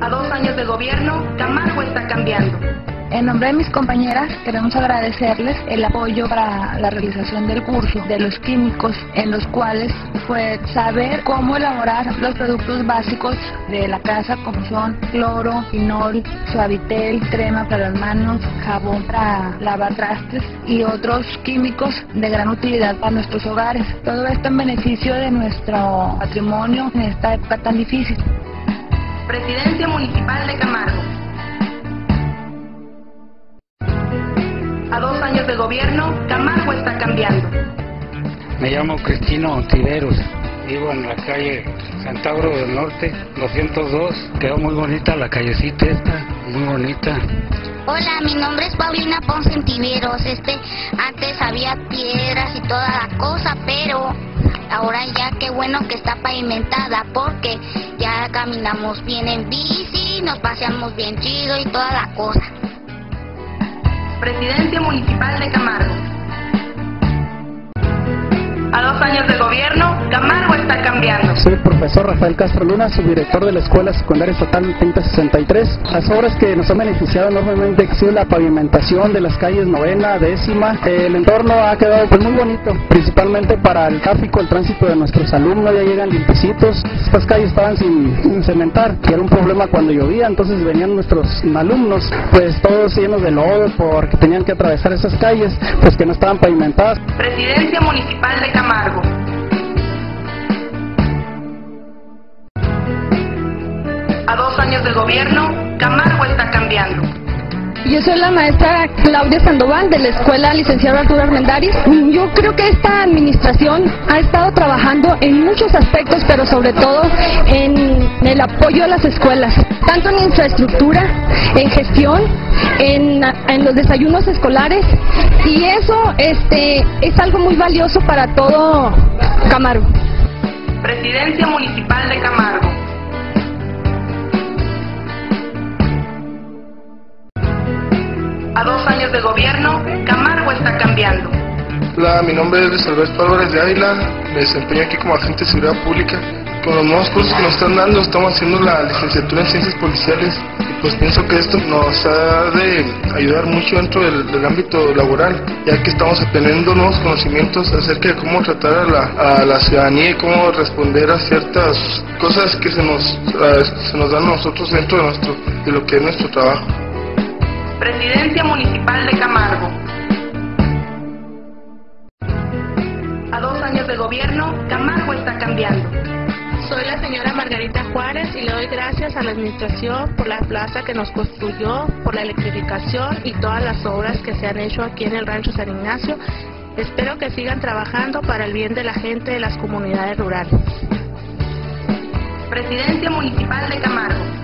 A dos años de gobierno, Camargo está cambiando. En nombre de mis compañeras, queremos agradecerles el apoyo para la realización del curso de los químicos, en los cuales fue saber cómo elaborar los productos básicos de la casa, como son cloro, finol, suavitel, crema para las manos, jabón para lavar trastes y otros químicos de gran utilidad para nuestros hogares. Todo esto en beneficio de nuestro patrimonio en esta época tan difícil. Presidencia Municipal de Camargo. A dos años de gobierno, Camargo está cambiando. Me llamo Cristino Tiveros. Vivo en la calle Santauro del Norte, 202. Quedó muy bonita la callecita esta, muy bonita. Hola, mi nombre es Paulina Ponce Tiveros. Este, antes había piedras y toda la cosa, pero ahora ya qué bueno que está pavimentada porque ya caminamos bien en bici, nos paseamos bien chido y toda la cosa. Presidencia Municipal de Camargo. A dos años de gobierno, Camargo está cambiando. Soy el profesor Rafael Castro Luna, subdirector de la Escuela Secundaria Estatal 3063. Las obras que nos han beneficiado enormemente han sido la pavimentación de las calles novena, décima. El entorno ha quedado pues, muy bonito, principalmente para el tráfico, el tránsito de nuestros alumnos, ya llegan limpiecitos. Estas calles estaban sin, sin cementar, que era un problema cuando llovía, entonces venían nuestros alumnos, pues todos llenos de lodo porque tenían que atravesar esas calles, pues que no estaban pavimentadas. Presidencia Municipal de Camargo. Años de gobierno, Camargo está cambiando. Yo soy la maestra Claudia Sandoval de la Escuela Licenciado Arturo Armendáriz. Yo creo que esta administración ha estado trabajando en muchos aspectos, pero sobre todo en el apoyo a las escuelas, tanto en infraestructura, en gestión, en, en los desayunos escolares y eso este, es algo muy valioso para todo Camargo. Presidencia Municipal de Camargo. A dos años de gobierno, Camargo está cambiando. Hola, mi nombre es Luis Alberto Álvarez de Ávila, me desempeño aquí como agente de seguridad pública. Con los nuevos cursos que nos están dando, estamos haciendo la licenciatura en ciencias policiales pues pienso que esto nos ha de ayudar mucho dentro del, del ámbito laboral, ya que estamos aprendiendo nuevos conocimientos acerca de cómo tratar a la, a la ciudadanía y cómo responder a ciertas cosas que se nos, a- se nos dan a nosotros dentro de, nuestro, de lo que es nuestro trabajo. Presidencia Municipal de Camargo. A dos años de gobierno, Camargo está cambiando. Soy la señora Margarita Juárez y le doy gracias a la administración por la plaza que nos construyó, por la electrificación y todas las obras que se han hecho aquí en el rancho San Ignacio. Espero que sigan trabajando para el bien de la gente de las comunidades rurales. Presidencia Municipal de Camargo.